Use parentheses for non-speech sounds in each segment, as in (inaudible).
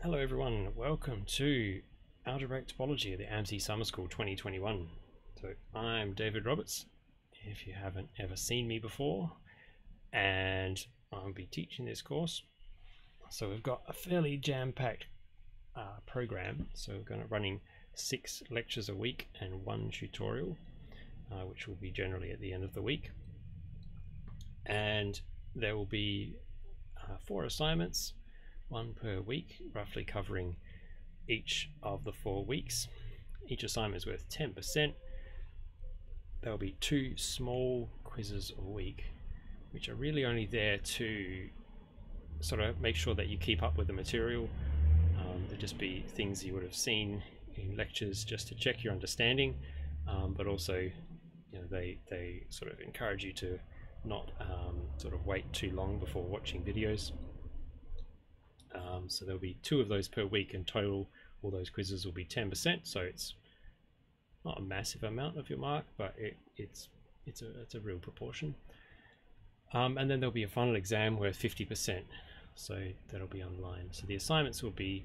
Hello everyone, welcome to Algebraic Topology of the AMSI Summer School 2021. So I'm David Roberts, if you haven't ever seen me before, and I'll be teaching this course. So we've got a fairly jam-packed uh, program, so we're going to running six lectures a week and one tutorial, uh, which will be generally at the end of the week. And there will be uh, four assignments one per week, roughly covering each of the four weeks. Each assignment is worth 10%. There will be two small quizzes a week, which are really only there to sort of make sure that you keep up with the material. Um, they'll just be things you would have seen in lectures just to check your understanding, um, but also you know, they, they sort of encourage you to not um, sort of wait too long before watching videos. Um, so there'll be two of those per week in total. All those quizzes will be 10%, so it's not a massive amount of your mark, but it, it's it's a it's a real proportion. Um, and then there'll be a final exam worth 50%, so that'll be online. So the assignments will be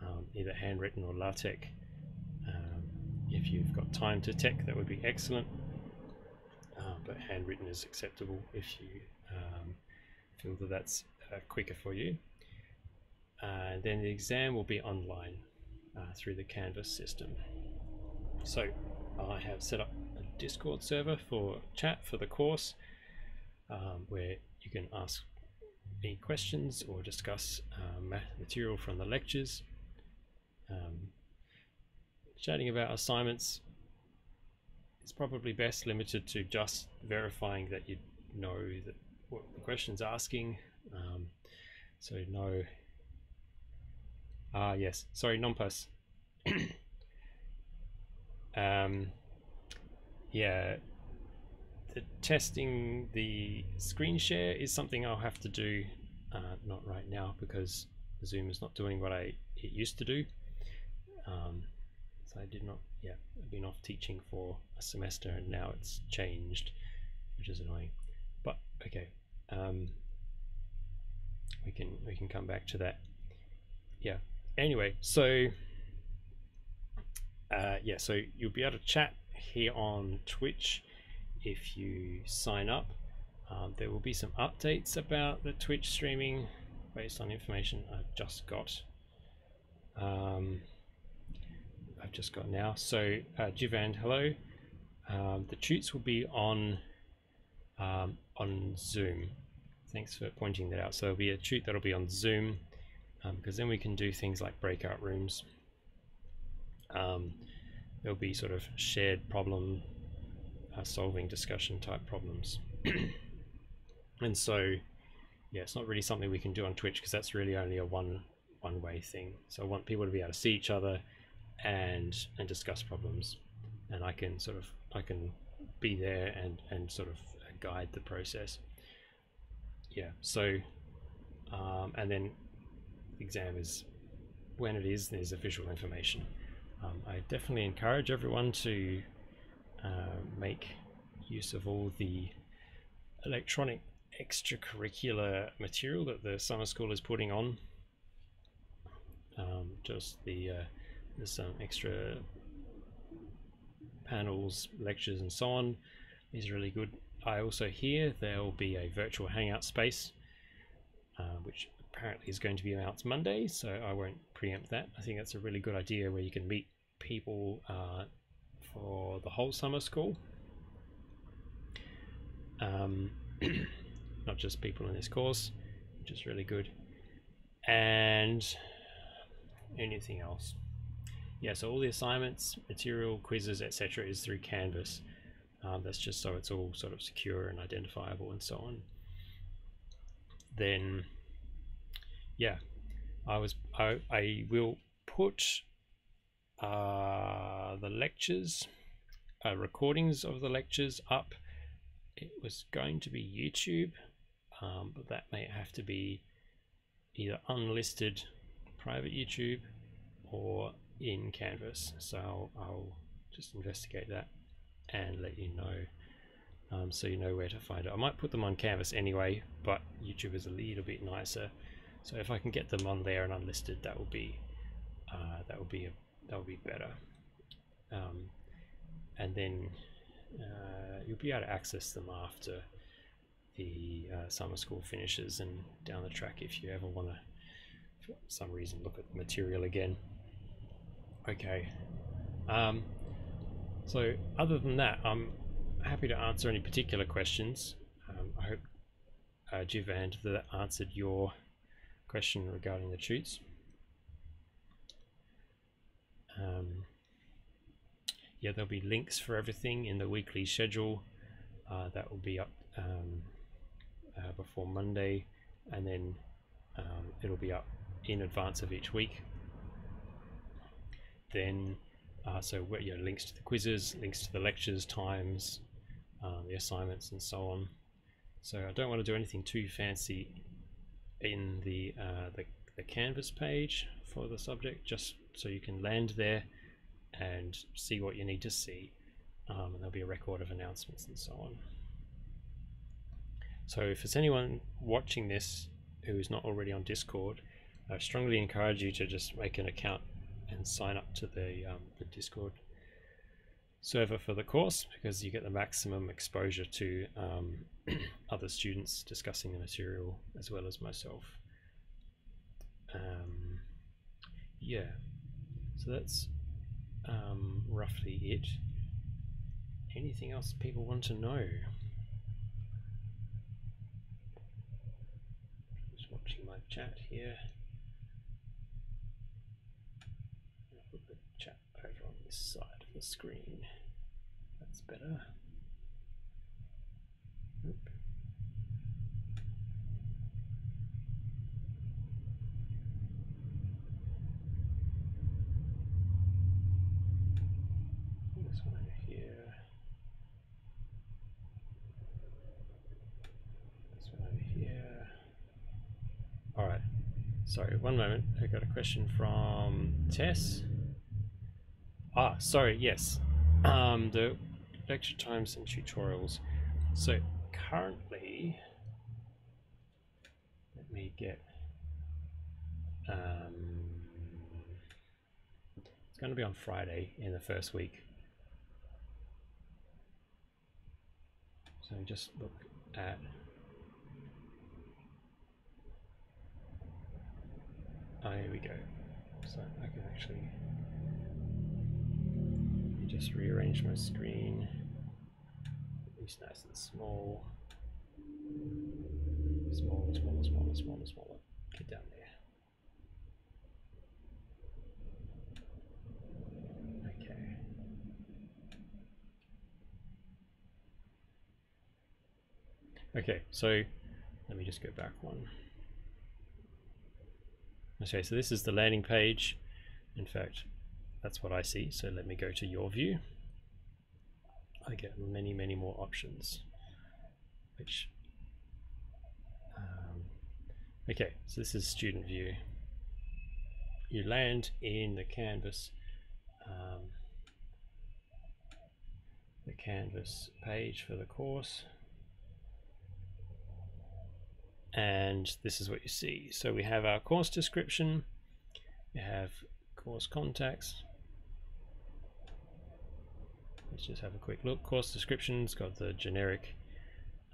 um, either handwritten or LaTeX. Um, if you've got time to TeX, that would be excellent. Uh, but handwritten is acceptable if you um, feel that that's uh, quicker for you. Uh, then the exam will be online uh, through the Canvas system. So I have set up a Discord server for chat for the course um, where you can ask any questions or discuss uh, material from the lectures. Um, chatting about assignments is probably best limited to just verifying that you know that what the question's asking. Um, so know Ah, yes. Sorry, NumPass. (coughs) um, yeah, the testing the screen share is something I'll have to do. Uh, not right now because Zoom is not doing what I it used to do. Um, so I did not. Yeah, I've been off teaching for a semester and now it's changed, which is annoying. But okay, um, we can we can come back to that. Yeah, anyway, so uh, yeah, so you'll be able to chat here on Twitch if you sign up. Um, there will be some updates about the Twitch streaming based on information I've just got. Um, I've just got now. So uh, Jivan, hello. Um, the tutes will be on um, on Zoom. Thanks for pointing that out. So there'll be a tute that'll be on Zoom um, because then we can do things like breakout rooms. Um, there'll be sort of shared problem uh, solving discussion type problems. (clears throat) and so, yeah, it's not really something we can do on Twitch because that's really only a one one way thing. So I want people to be able to see each other and and discuss problems, and I can sort of I can be there and and sort of guide the process. Yeah, so um, and then exam is when it is there's official information. Um, I definitely encourage everyone to uh, make use of all the electronic extracurricular material that the summer school is putting on. Um, just the uh, there's some extra panels, lectures, and so on. Is really good. I also hear there will be a virtual hangout space, uh, which apparently is going to be announced Monday, so I won't preempt that. I think that's a really good idea where you can meet people uh, for the whole summer school. Um, (clears throat) not just people in this course, which is really good. And anything else. Yeah, so all the assignments, material, quizzes, etc. is through Canvas. Um, that's just so it's all sort of secure and identifiable and so on. Then yeah, I was I, I will put uh, the lectures, uh, recordings of the lectures up. It was going to be YouTube, um, but that may have to be either unlisted private YouTube or in Canvas. So I'll, just investigate that and let you know um, so you know where to find it. I might put them on Canvas anyway, but YouTube is a little bit nicer So if I can get them on there and unlisted, that will be uh, that will be a, that will be better. Um, and then uh, you'll be able to access them after the uh, summer school finishes and down the track if you ever want to, for some reason, look at the material again. Okay. Um, so other than that, I'm happy to answer any particular questions. Um, I hope uh, Jivand that answered your question regarding the tutes. Um, yeah, there'll be links for everything in the weekly schedule. Uh, that will be up um, uh, before Monday, and then um, it'll be up in advance of each week. Then, uh, so you links to the quizzes, links to the lectures, times, uh, the assignments, and so on. So I don't want to do anything too fancy in the, uh, the, the Canvas page for the subject, just so you can land there and see what you need to see. Um, and there'll be a record of announcements and so on. So if there's anyone watching this who is not already on Discord, I strongly encourage you to just make an account and sign up to the, um, the Discord server for the course because you get the maximum exposure to um, (clears throat) other students discussing the material as well as myself. Um, yeah, so that's um, roughly it. Anything else people want to know? Just watching my chat here. I'll put the chat over on this side the screen. That's better. Oop. This one over here. This one over here. All right. Sorry, one moment. I got a question from Tess. Ah, sorry. Yes, um, the lecture times and tutorials. So currently, let me get. Um, it's going to be on Friday in the first week. So just look at Oh, here we go. So I can actually just rearrange my screen. At least nice and small. Smaller, smaller, smaller, smaller, smaller. Get down there. Okay. Okay, so let me just go back one. Okay, so this is the landing page. In fact, that's what I see. So let me go to your view. I get many, many more options, which, um, okay, so this is student view. You land in the canvas, um, the canvas page for the course and this is what you see. So we have our course description, we have course contacts. Let's just have a quick look. Course description's got the generic,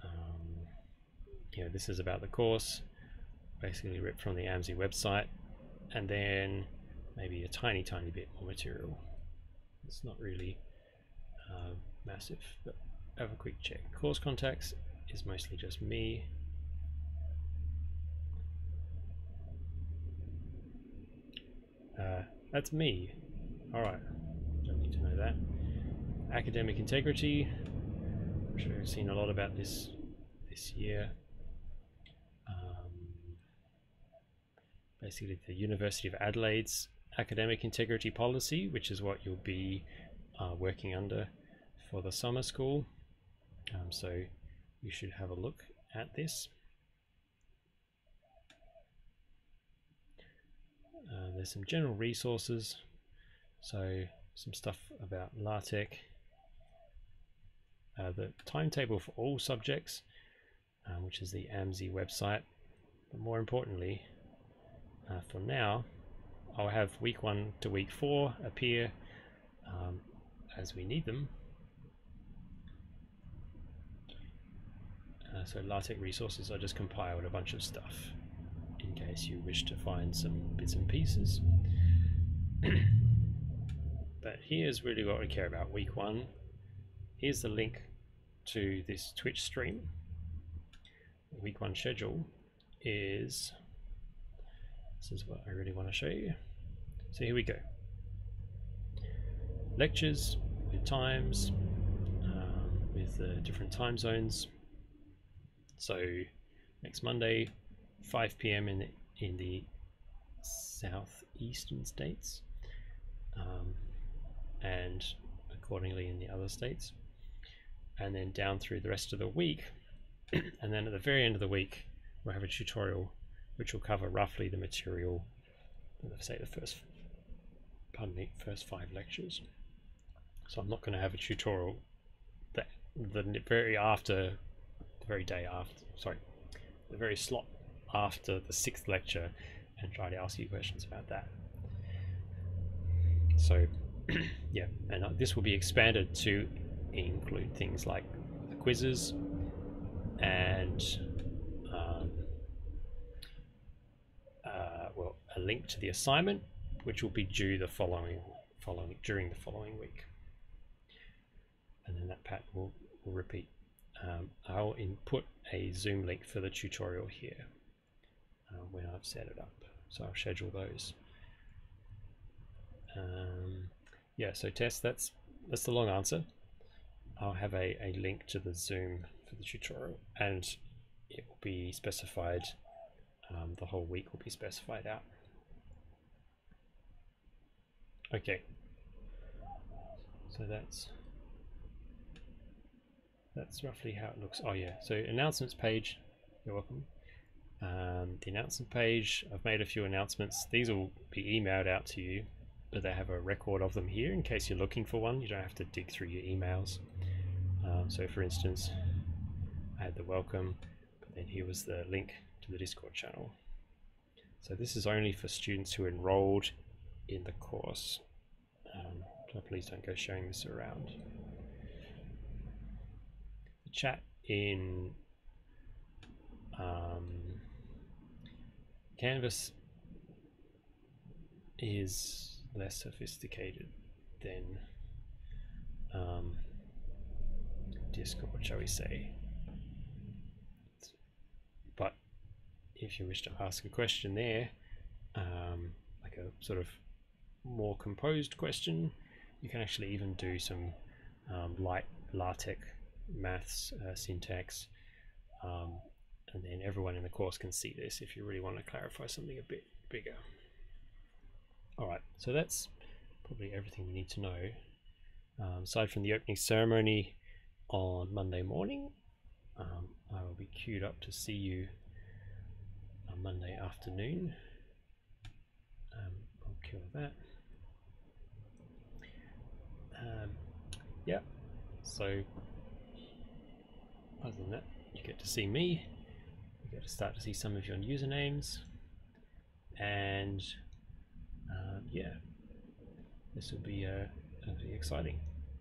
um, you know, this is about the course, basically ripped from the AMSI website, and then maybe a tiny, tiny bit more material. It's not really uh, massive, but have a quick check. Course contacts is mostly just me Uh, that's me. Alright. Don't need to know that. Academic integrity. I'm sure you've seen a lot about this this year. Um, basically the University of Adelaide's academic integrity policy, which is what you'll be uh, working under for the summer school. Um, so you should have a look at this. Uh, there's some general resources, so some stuff about LaTeX, uh, the timetable for all subjects, uh, which is the AMSI website, but more importantly, uh, for now, I'll have week one to week four appear um, as we need them. Uh, so LaTeX resources, I just compiled a bunch of stuff in case you wish to find some bits and pieces. (clears throat) but here's really what we care about, week one. Here's the link to this Twitch stream. The week one schedule is, this is what I really want to show you. So here we go. Lectures with times, um, with uh, different time zones. So next Monday, 5 p.m. in the, in the southeastern states, um, and accordingly in the other states, and then down through the rest of the week, (clears throat) and then at the very end of the week, we'll have a tutorial which will cover roughly the material, say the first, pardon me, first five lectures. So I'm not going to have a tutorial that the very after, the very day after, sorry, the very slot after the sixth lecture and try to ask you questions about that. So (clears throat) yeah, and uh, this will be expanded to include things like the quizzes and um, uh, well a link to the assignment, which will be due the following following during the following week, and then that pattern will, will repeat. Um, I'll input a Zoom link for the tutorial here uh, when I've set it up. So I'll schedule those. Um, yeah, so Tess, that's, that's the long answer. I'll have a, a link to the Zoom for the tutorial and it will be specified, um, the whole week will be specified out. Okay, so that's that's roughly how it looks. Oh yeah, so announcements page, you're welcome. Um, the announcement page, I've made a few announcements. These will be emailed out to you, but they have a record of them here in case you're looking for one. You don't have to dig through your emails. Um, so for instance, I had the welcome, but then here was the link to the Discord channel. So this is only for students who enrolled in the course. Um, so please don't go showing this around. The chat in um, Canvas is less sophisticated than um, Discord, shall we say. But if you wish to ask a question there, um, like a sort of more composed question, you can actually even do some um, light LaTeX maths, uh, syntax, um, and then everyone in the course can see this if you really want to clarify something a bit bigger. Alright, so that's probably everything we need to know. Um, aside from the opening ceremony on Monday morning, um, I will be queued up to see you on Monday afternoon. Um, I'll kill that. Um, yeah, so other than that, you get to see me. You get to start to see some of your usernames. And um, yeah. This will be uh, be exciting